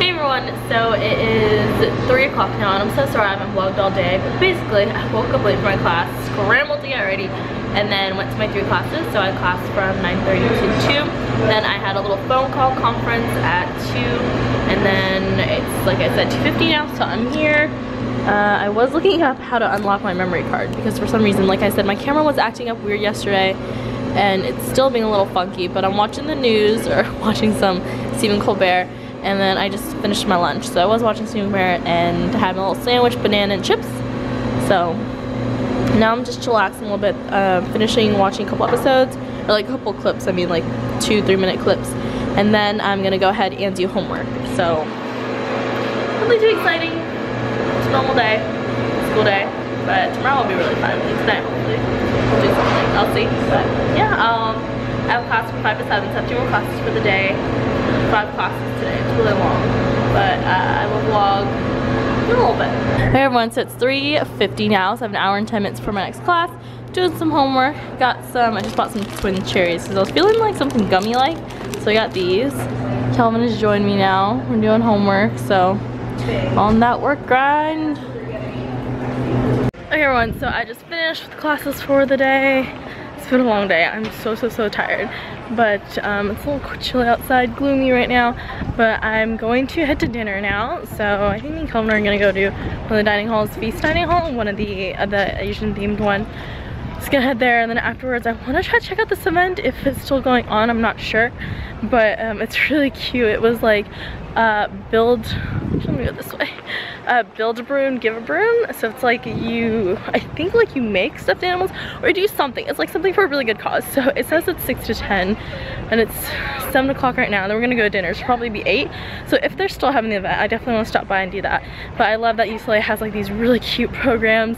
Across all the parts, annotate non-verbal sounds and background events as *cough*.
Hey everyone, so it is 3 o'clock now and I'm so sorry I haven't vlogged all day, but basically I woke up late for my class, scrambled to get ready, and then went to my three classes. So I had class from 9.30 to 2, then I had a little phone call conference at 2, and then it's like I said 2.50 now, so I'm here. Uh, I was looking up how to unlock my memory card because for some reason, like I said, my camera was acting up weird yesterday and it's still being a little funky, but I'm watching the news *laughs* or watching some Stephen Colbert and then I just finished my lunch. So I was watching Colbert and had a little sandwich, banana and chips. So now I'm just chillaxing a little bit, uh, finishing watching a couple episodes, or like a couple clips, I mean like two, three minute clips. And then I'm gonna go ahead and do homework. So, nothing too exciting. It's a normal day, school day. But tomorrow will be really fun. Tonight, hopefully, we'll do something. I'll see. But yeah, um, I have class from 5 to 7, so I have two more classes for the day. Five classes today. It's really long. But uh, I will vlog in a little bit. Hey everyone, so it's 3.50 now, so I have an hour and 10 minutes for my next class. Doing some homework. Got some, I just bought some twin cherries because I was feeling like something gummy-like. So I got these. Kelvin has joined me now. We're doing homework, so on that work grind. Okay everyone, so I just finished with classes for the day. Been a long day. I'm so, so, so tired. But um, it's a little chilly outside, gloomy right now. But I'm going to head to dinner now. So I think me and Kelvin are gonna go to one of the dining halls, Feast Dining Hall, one of the, uh, the Asian themed one. Just gonna head there and then afterwards I wanna try to check out this event if it's still going on, I'm not sure. But um, it's *laughs* really cute. It was like uh, build, let me go this way uh, build a bruin, give a bruin. So it's like you, I think like you make stuffed animals or do something. It's like something for a really good cause. So it says it's 6 to 10 and it's 7 o'clock right now. Then we're gonna go to dinner. It's probably be 8. So if they're still having the event, I definitely want to stop by and do that. But I love that UCLA has like these really cute *laughs* programs.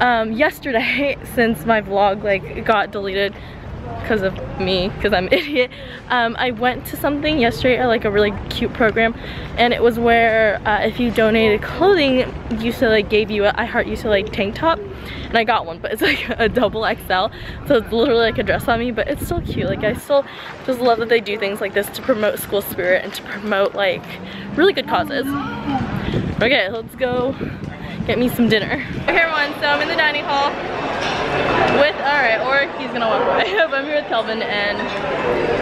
Um, yesterday, *laughs* since my vlog like got deleted, because of me, because I'm an *laughs* idiot. Um, I went to something yesterday, like a really cute program, and it was where uh, if you donated clothing, UCLA gave you a I Heart UCLA tank top, and I got one, but it's *laughs* like a double XL, so it's literally like a dress on me, but it's still cute. Like I still just love that they do things like this to promote school spirit and to promote like really good causes. Okay, let's go get me some dinner. Okay everyone, so I'm in the dining hall with, alright, or he's gonna walk away. *laughs* but I'm here with Kelvin and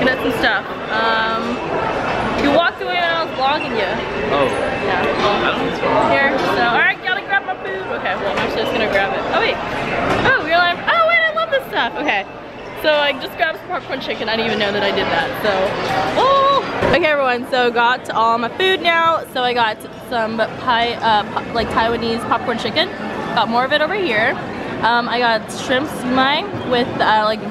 gonna some stuff. Um, you walked away when I was vlogging you. Oh. Yeah. Well, here, so, alright, gotta grab my food. Okay, well, I'm actually just gonna grab it. Oh wait. Oh, you're like, oh wait, I love this stuff. Okay. So I just grabbed some popcorn chicken. I didn't even know that I did that. So, oh. Okay, everyone. So got all my food now. So I got some pie, uh, like Taiwanese popcorn chicken. Got more of it over here. Um, I got shrimp siomai with uh, like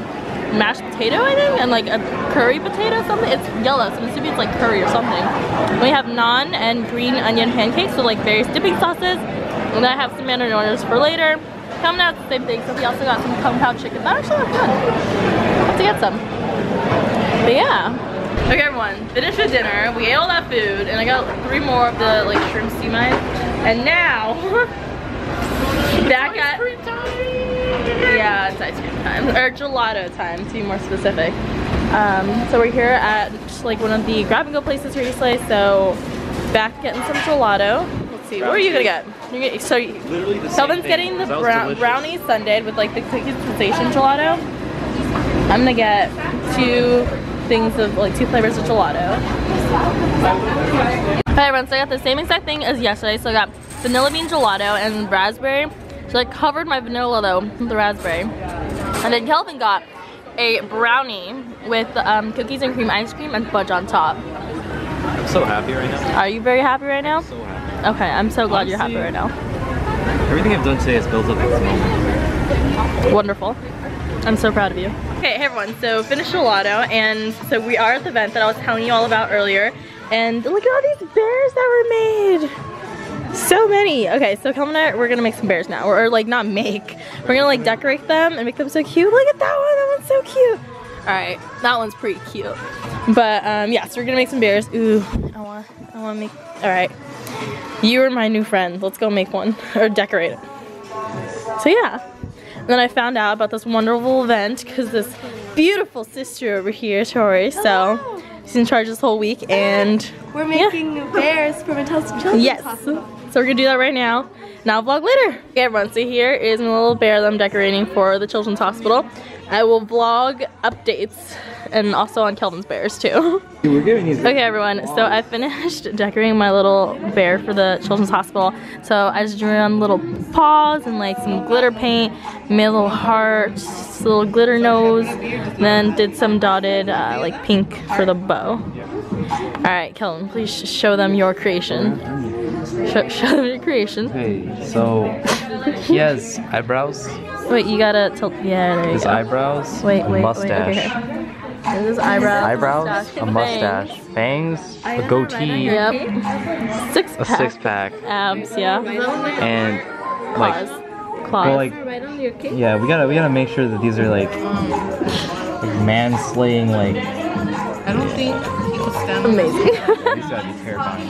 mashed potato, I think, and like a curry potato something. It's yellow, so maybe it's like curry or something. We have naan and green onion pancakes with like various dipping sauces. And then I have some mandarin orders for later. Coming out the same thing, so we also got some kung pao chicken. That actually looked good. Have to get some. But yeah. Okay everyone, finished with dinner. We ate all that food and I got three more of the like shrimp siomai. And now, *laughs* back at yeah, it's ice cream time. Or gelato time, to be more specific. Um, so we're here at like one of the grab and go places here recently. So back getting some gelato. Let's see, what are you gonna get? You're gonna, so Literally the Kelvin's getting the thing. Brown, brownie sundae with like the cookie sensation gelato. I'm gonna get two things of like two flavors of gelato. Everyone, so I got the same exact thing as yesterday. So I got vanilla bean gelato and raspberry. So I covered my vanilla though with the raspberry. And then Kelvin got a brownie with um, cookies and cream ice cream and fudge on top. I'm so happy right now. Are you very happy right now? So happy. Okay, I'm so glad you're happy right now. Everything I've done today has built up to this moment. Wonderful. I'm so proud of you. Okay, hey everyone, so finished gelato, and so we are at the event that I was telling you all about earlier, and look at all these bears that were made. So many. Okay, so Kelvin and I, we're gonna make some bears now, or, or, like not make. We're gonna like decorate them and make them so cute. Look at that one, that one's so cute. All right, that one's pretty cute. But um, yeah, so we're gonna make some bears. Ooh, I want, I want to make. All right, you are my new friend. Let's go make one or decorate it. So yeah. And then I found out about this wonderful event because this beautiful sister over here, Tori, so She's in charge this whole week and We're making bears from a children's yes. hospital. So we're gonna do that right now. And I'll vlog later. Okay everyone, so here is my little bear that I'm decorating for the children's hospital. I will vlog updates and also on Kelvin's bears too. *laughs* We're giving these. Okay everyone, so I finished *laughs* decorating my little bear for the children's hospital. So I just drew on little paws and like some glitter paint, made a little heart, little glitter nose, then did some dotted uh, like pink for the bow. Alright, Kelvin, please show them your creation. Show, show them your creation. Okay, so he has eyebrows. Wait, you gotta tilt, yeah, there you His go. eyebrows. Wait, a wait, mustache. wait, okay. This is eyebrows. Eyebrows, a and mustache, fangs, a goatee, Yep. Six a pack. six pack, Abs, yeah. and like, Claws. Claws. well, like, yeah, we gotta we gotta make sure that these are like, like man slaying like. Amazing. These *laughs* gotta be terrifying.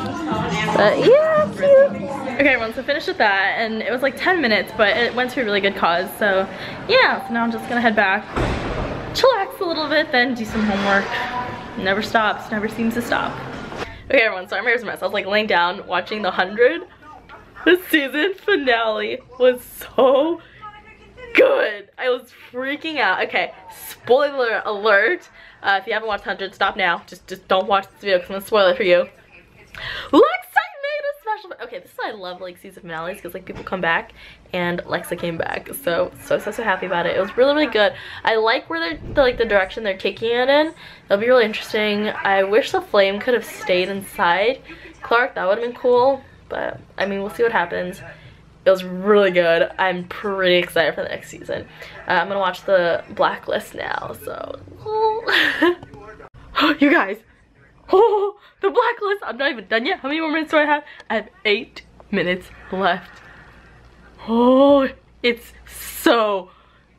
but yeah, cute. Okay, everyone, so finished with that, and it was like 10 minutes, but it went to a really good cause. So yeah, so now I'm just gonna head back, a little bit, then do some homework. Never stops, never seems to stop. Okay, everyone, so I'm here's a mess. I was like laying down watching the 100. The season finale was so good. I was freaking out. Okay, spoiler alert. Uh, if you haven't watched 100, stop now. Just just don't watch this video because I'm going to spoil it for you. Made special, okay, this is why I love like season finales because like people come back and Lexa came back. So, so, so, so happy about it. It was really, really good. I like where they're, the, like the direction they're taking it in. It'll be really interesting. I wish the flame could have stayed inside Clarke. That would have been cool. But, I mean, we'll see what happens. It was really good. I'm pretty excited for the next season. Uh, I'm gonna watch the Blacklist now, so. *laughs* you guys. Oh, *laughs* the Blacklist. I'm not even done yet. How many more minutes do I have? I have eight minutes left. Oh, it's so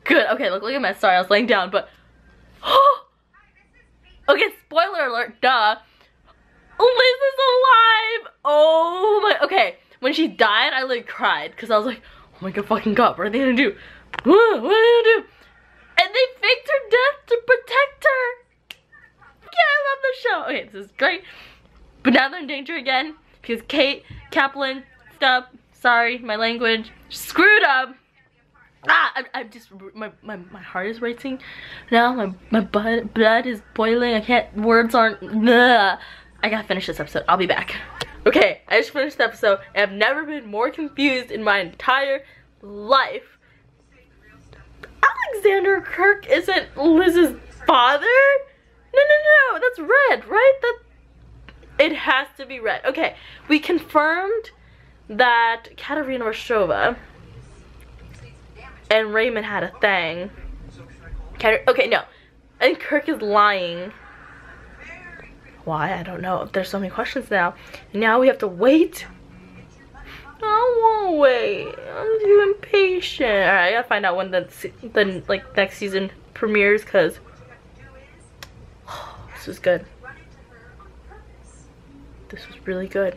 good. Okay, look, look at my. Sorry, I was laying down, but. Oh, *gasps* okay, spoiler alert. Duh. Liz is alive. Oh my. Okay, when she died, I like cried because I was like, oh my god, fucking god, what are they gonna do? What are they gonna do? And they faked her death to protect her. Yeah, I love the show. Okay, this is great. But now they're in danger again because Kate Kaplan, stop. Sorry, my language screwed up. Ah, I, I just my, my my heart is racing now. My my blood blood is boiling. I can't. Words aren't. I gotta finish this episode. I'll be back. Okay, I just finished the episode and I've never been more confused in my entire life. Alexander Kirk isn't Liz's father? No, no, no, that's red, right? That it has to be red. Okay, we confirmed that Katarina Rostova and Raymond had a thing. Okay, no. And Kirk is lying. Why? I don't know. There's so many questions now. Now we have to wait. I won't wait. I'm too impatient. Alright, I gotta find out when the, the like next season premieres because this was good. This was really good.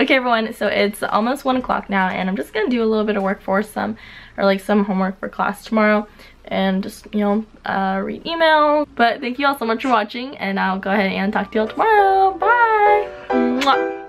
Okay everyone, so it's almost one o'clock now and I'm just gonna do a little bit of work for some or like some homework for class tomorrow and just you know uh, read email but thank you all so much for watching and I'll go ahead and talk to you all tomorrow bye Mwah.